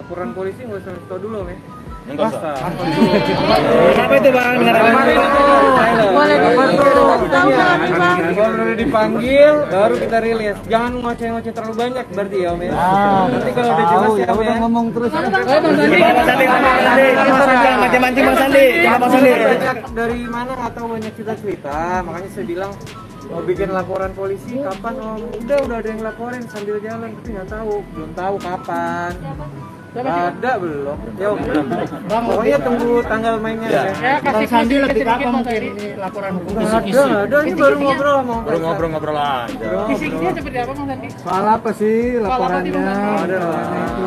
laporan polisi nggak usah tau dulu ya. Enggak usah. Siapa itu bang? Boleh Kalau udah dipanggil, baru kita rilis. Jangan ngoceh-ngoceh terlalu banyak berarti ya Om ya. Nanti kalau udah jelas ya Om ya. ngomong terus. Bang. Sandi, Bang Sandi, mancing-mancing Bang. Sandi. Jangan Bang Sandi. Banyak dari mana tahu banyak cerita-cerita, makanya saya bilang mau bikin laporan polisi kapan om? Udah udah ada yang laporin sambil jalan tapi nggak tahu. Belum tahu kapan ada belum. Ya om pokoknya tunggu tanggal mainnya ya, Bang Sandi lebih kapan mungkin ini laporan hukum Nggak ada nggak ada. Ini baru ngobrol sama Om Baru ngobrol-ngobrol aja. Ngobrol. seperti apa Bang Sandi? Soal apa sih laporannya? ada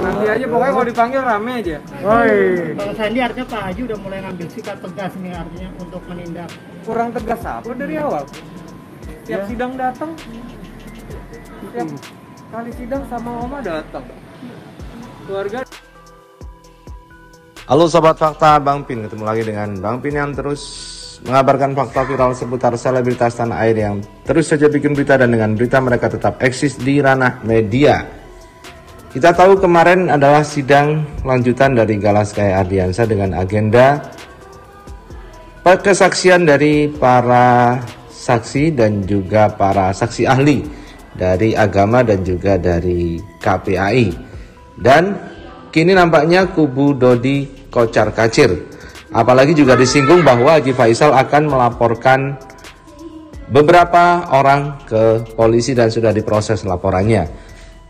nanti aja pokoknya kalau dipanggil rame aja. Woi. Bang Sandi artinya Pak Haji udah mulai ngambil sikap tegas nih artinya untuk menindak. kurang tegas apa dari awal? Tiap sidang datang. Tiap kali sidang sama Oma datang keluarga Halo Sobat Fakta, Bang Pin ketemu lagi dengan Bang Pin yang terus mengabarkan fakta viral seputar selebritas tanah air yang terus saja bikin berita dan dengan berita mereka tetap eksis di ranah media. Kita tahu kemarin adalah sidang lanjutan dari Galas Kaya Ardiansa dengan agenda kesaksian dari para saksi dan juga para saksi ahli dari agama dan juga dari KPAI. Dan kini nampaknya kubu Dodi kocar kacir. Apalagi juga disinggung bahwa Haji Faisal akan melaporkan beberapa orang ke polisi dan sudah diproses laporannya.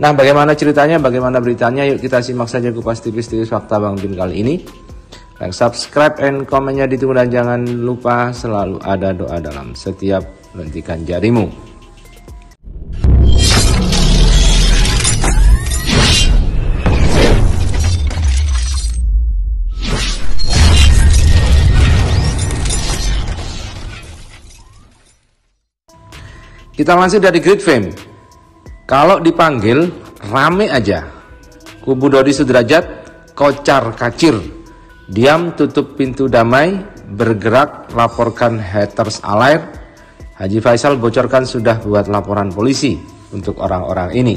Nah, bagaimana ceritanya, bagaimana beritanya? Yuk kita simak saja kupas tipis-tipis fakta Bang Bin kali ini. Like, subscribe, and komennya ditunggu dan jangan lupa selalu ada doa dalam setiap lentikan jarimu. Kita langsung dari Great Fame. Kalau dipanggil rame aja. Kubu Dodi Sudrajat kocar kacir. Diam tutup pintu damai, bergerak laporkan haters alair. Haji Faisal bocorkan sudah buat laporan polisi untuk orang-orang ini.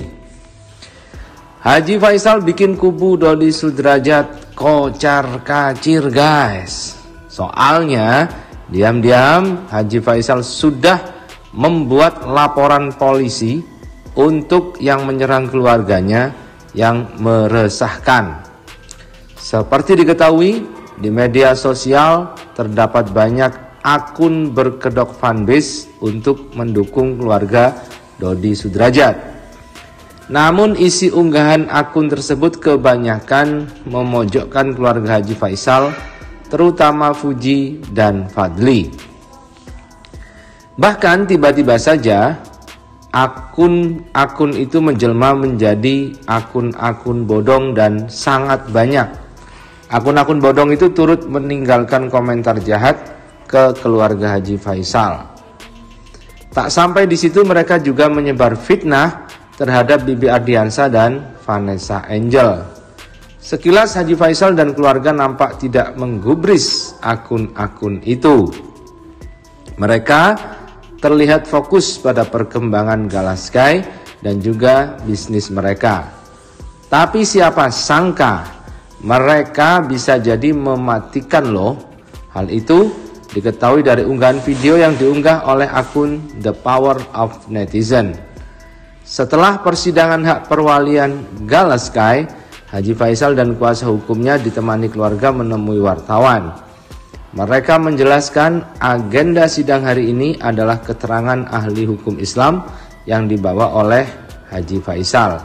Haji Faisal bikin kubu Dodi Sudrajat kocar kacir guys. Soalnya diam-diam Haji Faisal sudah membuat laporan polisi untuk yang menyerang keluarganya yang meresahkan. Seperti diketahui, di media sosial terdapat banyak akun berkedok fanbase untuk mendukung keluarga Dodi Sudrajat. Namun isi unggahan akun tersebut kebanyakan memojokkan keluarga Haji Faisal, terutama Fuji dan Fadli. Bahkan tiba-tiba saja akun-akun itu menjelma menjadi akun-akun bodong dan sangat banyak. Akun-akun bodong itu turut meninggalkan komentar jahat ke keluarga Haji Faisal. Tak sampai di situ mereka juga menyebar fitnah terhadap Bibi Ardiansa dan Vanessa Angel. Sekilas Haji Faisal dan keluarga nampak tidak menggubris akun-akun itu. Mereka terlihat fokus pada perkembangan Galaskai dan juga bisnis mereka. Tapi siapa sangka mereka bisa jadi mematikan loh. Hal itu diketahui dari unggahan video yang diunggah oleh akun The Power of Netizen. Setelah persidangan hak perwalian Galaskai, Haji Faisal dan kuasa hukumnya ditemani keluarga menemui wartawan. Mereka menjelaskan agenda sidang hari ini adalah keterangan ahli hukum Islam yang dibawa oleh Haji Faisal.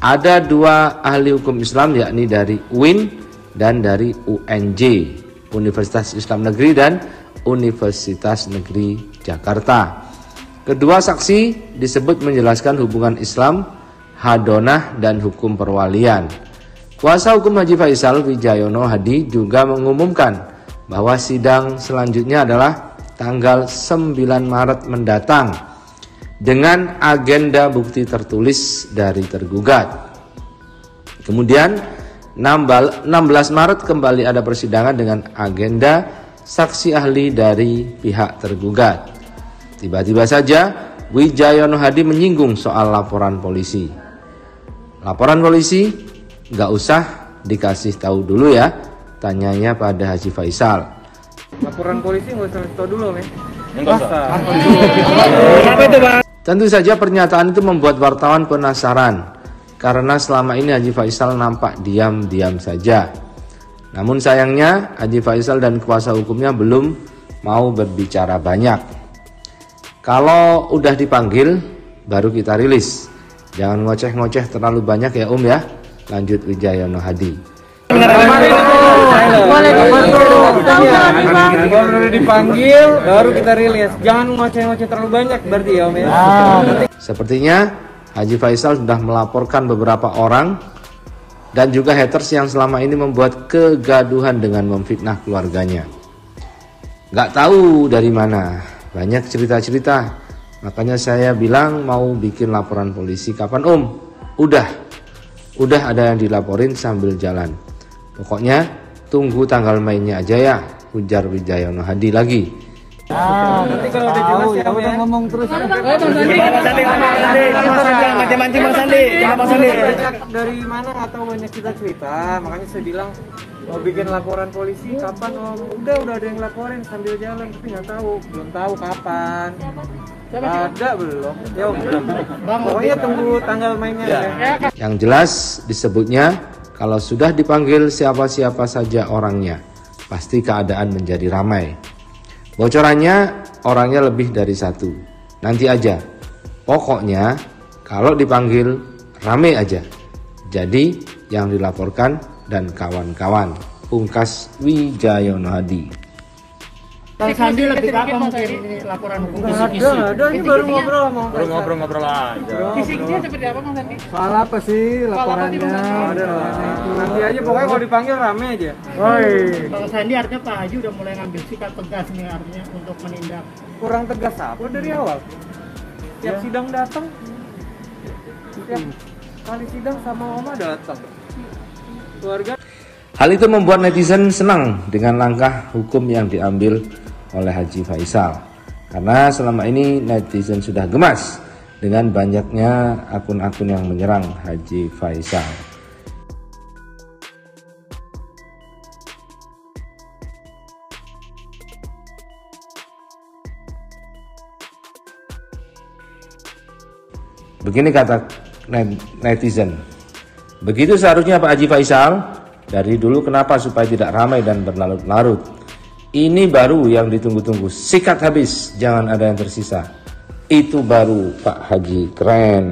Ada dua ahli hukum Islam yakni dari UIN dan dari UNJ, Universitas Islam Negeri dan Universitas Negeri Jakarta. Kedua saksi disebut menjelaskan hubungan Islam, hadonah dan hukum perwalian. Kuasa hukum Haji Faisal Wijayono Hadi juga mengumumkan bahwa sidang selanjutnya adalah tanggal 9 Maret mendatang dengan agenda bukti tertulis dari tergugat. Kemudian 16 Maret kembali ada persidangan dengan agenda saksi ahli dari pihak tergugat. Tiba-tiba saja Wijayono Hadi menyinggung soal laporan polisi. Laporan polisi nggak usah dikasih tahu dulu ya. Tanyanya pada Haji Faisal. laporan polisi nggak usah tahu dulu itu bang? Tentu saja pernyataan itu membuat wartawan penasaran karena selama ini Haji Faisal nampak diam-diam saja. Namun sayangnya Haji Faisal dan kuasa hukumnya belum mau berbicara banyak. Kalau udah dipanggil baru kita rilis. Jangan ngoceh-ngoceh terlalu banyak ya Om ya. Lanjut Wijayono Hadi. Kalau udah dipanggil. baru kita rilis. Jangan ngoceh-ngoceh terlalu banyak berarti ya om ya. Sepertinya Haji Faisal sudah melaporkan beberapa orang dan juga haters yang selama ini membuat kegaduhan dengan memfitnah keluarganya. Gak tahu dari mana, banyak cerita-cerita. Makanya saya bilang mau bikin laporan polisi kapan om? Udah, udah ada yang dilaporin sambil jalan. Pokoknya tunggu tanggal mainnya aja ya, ujar Wijayono Hadi lagi. nanti kalau udah jelas ya ya. ngomong terus. Bang. Sandi, Bang Sandi, mancing-mancing Bang Sandi. Bang Sandi. dari mana tahu banyak kita cerita? Makanya saya bilang mau bikin laporan polisi kapan om? Udah udah ada yang laporin sambil jalan tapi nggak tahu. Belum tahu kapan. Ada belum. Ya om. Pokoknya tunggu tanggal mainnya ya. Yang jelas disebutnya kalau sudah dipanggil siapa-siapa saja orangnya, pasti keadaan menjadi ramai. Bocorannya orangnya lebih dari satu. Nanti aja. Pokoknya kalau dipanggil rame aja. Jadi yang dilaporkan dan kawan-kawan. Pungkas Wijayono Hadi. Bang Sandi lebih apa mungkin. ini laporan hukum. Nggak ada nggak ada. Ini baru ngobrol sama Baru ngobrol-ngobrol aja. Kisi-kisinya seperti apa Bang Sandi? soal apa sih laporannya? ada lah. Nanti aja pokoknya kalau dipanggil rame aja. Woi. Bang Sandi artinya Pak Haji udah mulai ngambil sikap tegas nih artinya untuk menindak. kurang tegas apa dari awal? Tiap sidang datang? Tiap kali sidang sama oma datang. Keluarga Hal itu membuat netizen senang dengan langkah hukum yang diambil oleh Haji Faisal. Karena selama ini netizen sudah gemas dengan banyaknya akun-akun yang menyerang Haji Faisal. Begini kata net- netizen. Begitu seharusnya Pak Haji Faisal. Dari dulu kenapa supaya tidak ramai dan berlarut-larut. Ini baru yang ditunggu-tunggu. Sikat habis, jangan ada yang tersisa. Itu baru Pak Haji keren.